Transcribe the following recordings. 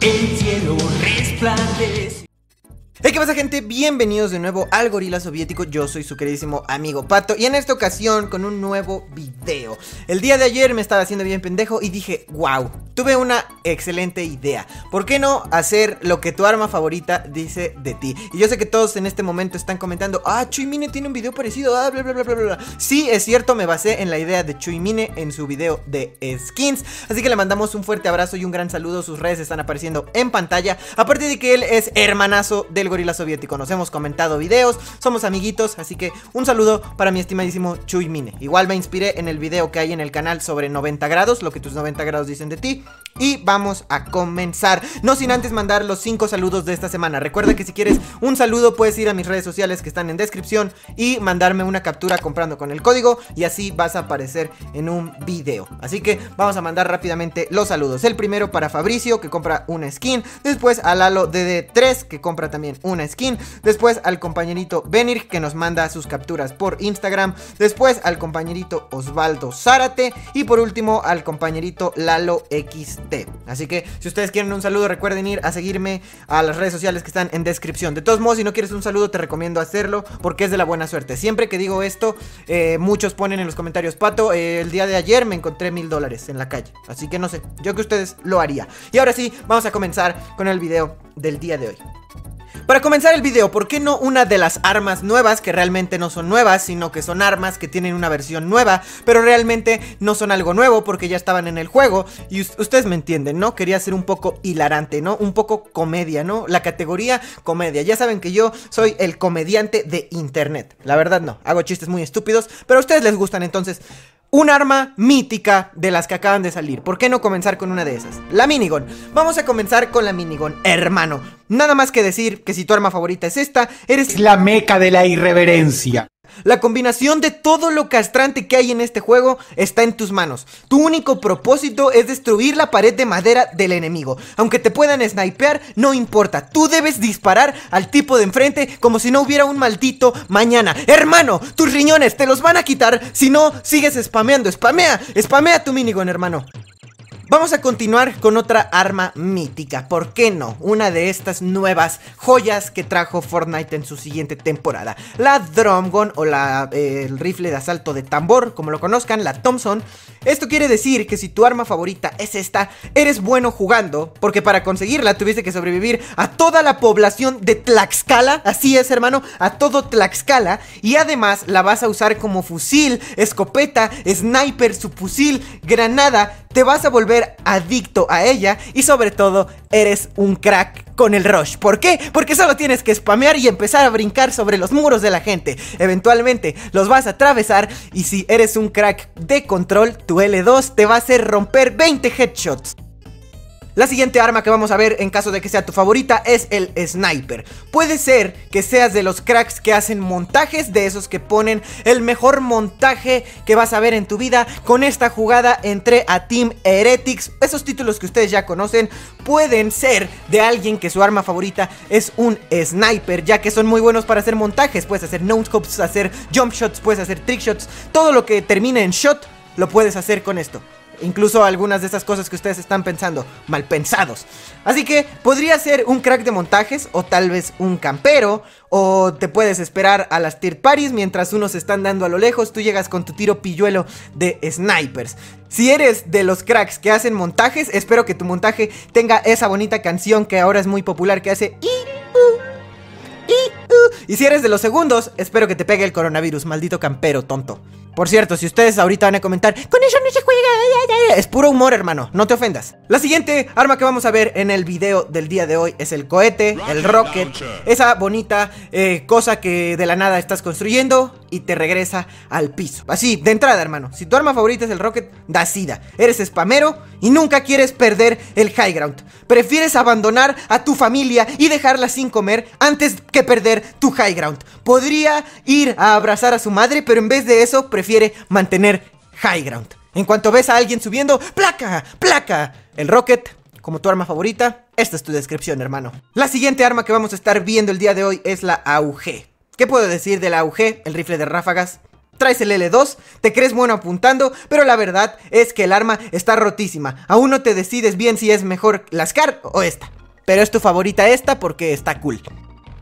el cielo resplandece. Hey, ¿qué pasa gente? Bienvenidos de nuevo al Gorila Soviético, yo soy su queridísimo amigo Pato y en esta ocasión con un nuevo video El día de ayer me estaba haciendo bien pendejo y dije, wow, tuve una excelente idea ¿Por qué no hacer lo que tu arma favorita dice de ti? Y yo sé que todos en este momento están comentando, ah, Chuy Mine tiene un video parecido, ah, bla bla bla bla bla Sí, es cierto, me basé en la idea de Chuy Mine en su video de skins Así que le mandamos un fuerte abrazo y un gran saludo, sus redes están apareciendo en pantalla Aparte de que él es hermanazo del Gorila Soviético. Nos hemos comentado videos, somos amiguitos, así que un saludo para mi estimadísimo Chuy Mine. Igual me inspiré en el video que hay en el canal sobre 90 grados, lo que tus 90 grados dicen de ti. Y vamos a comenzar. No sin antes mandar los 5 saludos de esta semana. Recuerda que si quieres un saludo puedes ir a mis redes sociales que están en descripción y mandarme una captura comprando con el código y así vas a aparecer en un video. Así que vamos a mandar rápidamente los saludos. El primero para Fabricio que compra una skin. Después a Lalo DD3 que compra también una skin. Después al compañerito Benir que nos manda sus capturas por Instagram. Después al compañerito Osvaldo Zárate. Y por último al compañerito Lalo Así que si ustedes quieren un saludo recuerden ir a seguirme a las redes sociales que están en descripción. De todos modos si no quieres un saludo te recomiendo hacerlo porque es de la buena suerte. Siempre que digo esto eh, muchos ponen en los comentarios Pato eh, el día de ayer me encontré mil dólares en la calle. Así que no sé, yo que ustedes lo haría. Y ahora sí, vamos a comenzar con el video del día de hoy. Para comenzar el video, ¿por qué no una de las armas nuevas que realmente no son nuevas, sino que son armas que tienen una versión nueva, pero realmente no son algo nuevo porque ya estaban en el juego y ustedes me entienden, ¿no? Quería ser un poco hilarante, ¿no? Un poco comedia, ¿no? La categoría comedia. Ya saben que yo soy el comediante de internet. La verdad no, hago chistes muy estúpidos, pero a ustedes les gustan, entonces un arma mítica de las que acaban de salir. ¿Por qué no comenzar con una de esas? La minigun. Vamos a comenzar con la minigun, hermano. Nada más que decir que si tu arma favorita es esta, eres la meca de la irreverencia. La combinación de todo lo castrante que hay en este juego está en tus manos. Tu único propósito es destruir la pared de madera del enemigo. Aunque te puedan snipear, no importa. Tú debes disparar al tipo de enfrente como si no hubiera un maldito mañana. Hermano, tus riñones te los van a quitar si no sigues spameando. Spamea, spamea tu minigun, hermano. Vamos a continuar con otra arma mítica, ¿por qué no? Una de estas nuevas joyas que trajo Fortnite en su siguiente temporada. La Drum Gun o la, eh, el rifle de asalto de tambor, como lo conozcan, la Thompson. Esto quiere decir que si tu arma favorita es esta, eres bueno jugando, porque para conseguirla tuviste que sobrevivir a toda la población de Tlaxcala, así es hermano, a todo Tlaxcala, y además la vas a usar como fusil, escopeta, sniper, subfusil, granada, te vas a volver adicto a ella y sobre todo eres un crack con el rush. ¿Por qué? Porque solo tienes que spamear y empezar a brincar sobre los muros de la gente. Eventualmente los vas a atravesar y si eres un crack de control, tu L2 te va a hacer romper 20 headshots. La siguiente arma que vamos a ver en caso de que sea tu favorita es el sniper. Puede ser que seas de los cracks que hacen montajes, de esos que ponen el mejor montaje que vas a ver en tu vida con esta jugada entre a Team Heretics. Esos títulos que ustedes ya conocen pueden ser de alguien que su arma favorita es un sniper, ya que son muy buenos para hacer montajes. Puedes hacer no-scopes, hacer jump shots, puedes hacer trick shots. Todo lo que termine en shot lo puedes hacer con esto. Incluso algunas de esas cosas que ustedes están pensando, mal pensados. Así que podría ser un crack de montajes o tal vez un campero. O te puedes esperar a las tier parties mientras unos están dando a lo lejos. Tú llegas con tu tiro pilluelo de snipers. Si eres de los cracks que hacen montajes, espero que tu montaje tenga esa bonita canción que ahora es muy popular que hace... Y si eres de los segundos, espero que te pegue el coronavirus, maldito campero tonto. Por cierto, si ustedes ahorita van a comentar, con eso no se juega, es puro humor, hermano, no te ofendas. La siguiente arma que vamos a ver en el video del día de hoy es el cohete, el rocket, esa bonita eh, cosa que de la nada estás construyendo y te regresa al piso. Así, de entrada, hermano, si tu arma favorita es el rocket, da sida. Eres spamero y nunca quieres perder el high ground. Prefieres abandonar a tu familia y dejarla sin comer antes que perder tu high ground. Podría ir a abrazar a su madre, pero en vez de eso, prefiere mantener high ground. En cuanto ves a alguien subiendo, ¡placa! ¡placa! El Rocket, como tu arma favorita, esta es tu descripción, hermano. La siguiente arma que vamos a estar viendo el día de hoy es la AUG. ¿Qué puedo decir de la AUG, el rifle de ráfagas? Traes el L2, te crees bueno apuntando, pero la verdad es que el arma está rotísima. Aún no te decides bien si es mejor la Scar o esta. Pero es tu favorita esta porque está cool.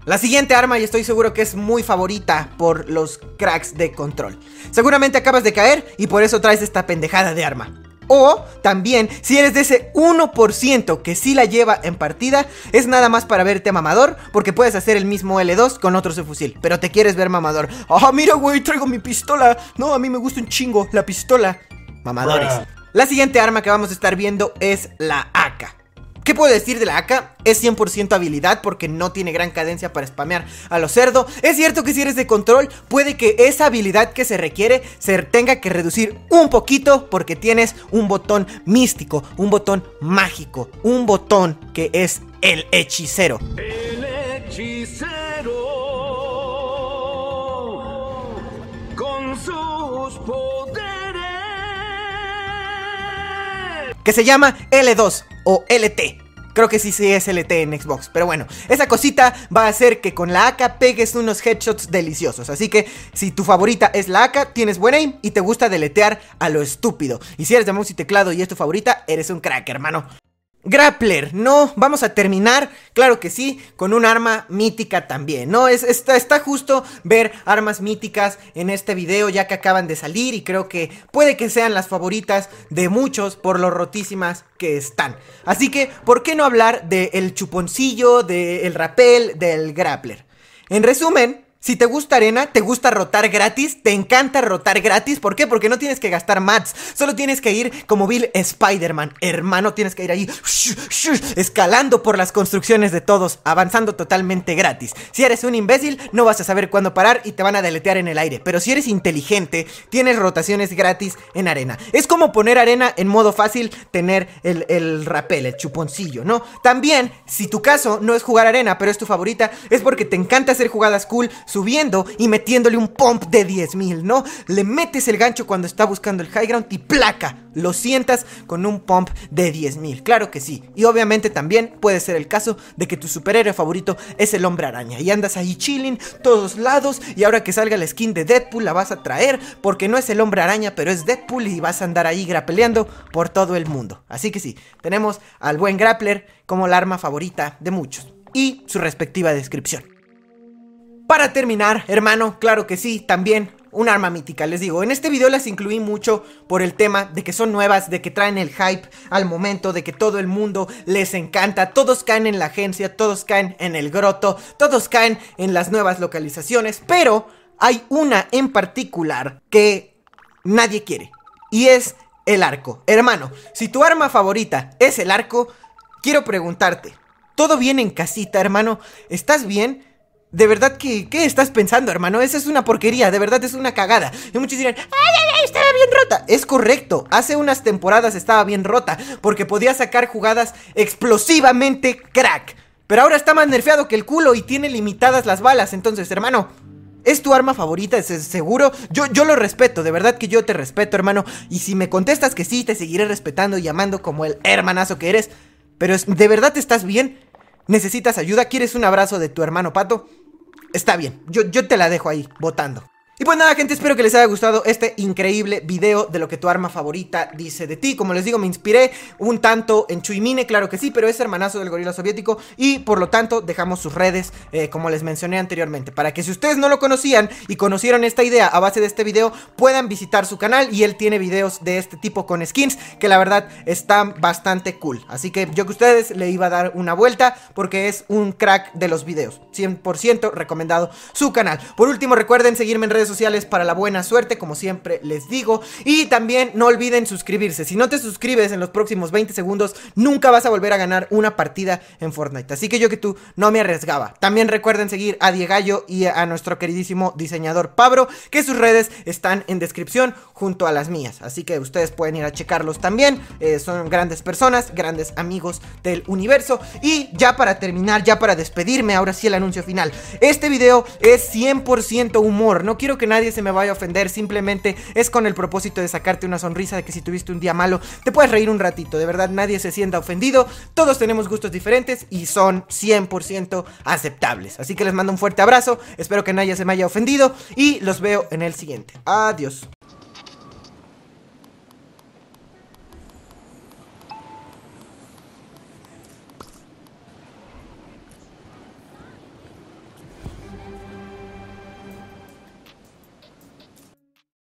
La siguiente arma y estoy seguro que es muy favorita por los cracks de control. Seguramente acabas de caer y por eso traes esta pendejada de arma. O también, si eres de ese 1% que sí la lleva en partida, es nada más para verte mamador, porque puedes hacer el mismo L2 con otro subfusil, pero te quieres ver mamador. Ah, mira, güey, traigo mi pistola. No, a mí me gusta un chingo la pistola. Mamadores. La siguiente arma que vamos a estar viendo es la AK. ¿Qué puedo decir de la AK? Es 100% habilidad porque no tiene gran cadencia para spamear a los cerdo. Es cierto que si eres de control, puede que esa habilidad que se requiere se tenga que reducir un poquito porque tienes un botón místico, un botón mágico, un botón que es el hechicero. El hechicero con sus poderes. que se llama L2 o LT. Creo que sí, sí es LT en Xbox. Pero bueno, esa cosita va a hacer que con la AK pegues unos headshots deliciosos. Así que si tu favorita es la AK, tienes buen aim y te gusta deletear a lo estúpido. Y si eres de mouse y teclado y es tu favorita, eres un crack, hermano. Grappler, no, vamos a terminar, claro que sí, con un arma mítica también, ¿no? Es, está, está justo ver armas míticas en este video ya que acaban de salir y creo que puede que sean las favoritas de muchos por lo rotísimas que están. Así que, ¿por qué no hablar del chuponcillo, del rapel, del grappler? En resumen, si te gusta arena, te gusta rotar gratis, te encanta rotar gratis. ¿Por qué? Porque no tienes que gastar mats. Solo tienes que ir como Bill Spider-Man. Hermano, tienes que ir ahí escalando por las construcciones de todos, avanzando totalmente gratis. Si eres un imbécil, no vas a saber cuándo parar y te van a deletear en el aire. Pero si eres inteligente, tienes rotaciones gratis en arena. Es como poner arena en modo fácil, tener el, el rapel, el chuponcillo, ¿no? También, si tu caso no es jugar arena, pero es tu favorita, es porque te encanta hacer jugadas cool subiendo y metiéndole un pump de 10.000, ¿no? Le metes el gancho cuando está buscando el high ground y placa, lo sientas con un pump de 10.000, claro que sí. Y obviamente también puede ser el caso de que tu superhéroe favorito es el hombre araña y andas ahí chilling todos lados y ahora que salga la skin de Deadpool la vas a traer porque no es el hombre araña pero es Deadpool y vas a andar ahí grapeleando por todo el mundo. Así que sí, tenemos al buen grappler como la arma favorita de muchos y su respectiva descripción. Para terminar, hermano, claro que sí, también un arma mítica, les digo, en este video las incluí mucho por el tema de que son nuevas, de que traen el hype al momento, de que todo el mundo les encanta, todos caen en la agencia, todos caen en el groto, todos caen en las nuevas localizaciones, pero hay una en particular que nadie quiere, y es el arco. Hermano, si tu arma favorita es el arco, quiero preguntarte, ¿todo bien en casita, hermano? ¿Estás bien? De verdad que, ¿qué estás pensando, hermano? Esa es una porquería, de verdad es una cagada. Y muchos dirán, ¡ay, ay, ay! Estaba bien rota. Es correcto, hace unas temporadas estaba bien rota, porque podía sacar jugadas explosivamente crack. Pero ahora está más nerfeado que el culo y tiene limitadas las balas. Entonces, hermano, ¿Es tu arma favorita? ¿Es seguro? Yo, yo lo respeto, de verdad que yo te respeto, hermano. Y si me contestas que sí, te seguiré respetando y amando como el hermanazo que eres. Pero ¿de verdad estás bien? ¿Necesitas ayuda? ¿Quieres un abrazo de tu hermano Pato? Está bien, yo, yo te la dejo ahí, votando. Pues nada gente, espero que les haya gustado este increíble video de lo que tu arma favorita dice de ti. Como les digo, me inspiré un tanto en Chuimine, claro que sí, pero es hermanazo del gorila soviético Y por lo tanto dejamos sus redes, eh, como les mencioné anteriormente. Para que si ustedes no lo conocían y conocieron esta idea a base de este video Puedan visitar su canal y él tiene videos de este tipo con skins Que la verdad están bastante cool. Así que yo que ustedes le iba a dar una vuelta porque es un crack de los videos. 100% recomendado su canal. Por último recuerden seguirme en redes para la buena suerte, como siempre les digo. Y también no olviden suscribirse. Si no te suscribes en los próximos 20 segundos, nunca vas a volver a ganar una partida en Fortnite. Así que yo que tú no me arriesgaba. También recuerden seguir a Diegallo y a nuestro queridísimo diseñador Pablo, que sus redes están en descripción junto a las mías. Así que ustedes pueden ir a checarlos también. Eh, son grandes personas, grandes amigos del universo. Y ya para terminar, ya para despedirme, ahora sí el anuncio final. Este video es 100% humor. No quiero que que nadie se me vaya a ofender, simplemente es con el propósito de sacarte una sonrisa de que si tuviste un día malo, te puedes reír un ratito, de verdad nadie se sienta ofendido, todos tenemos gustos diferentes y son 100% aceptables. Así que les mando un fuerte abrazo, espero que nadie se me haya ofendido y los veo en el siguiente. Adiós.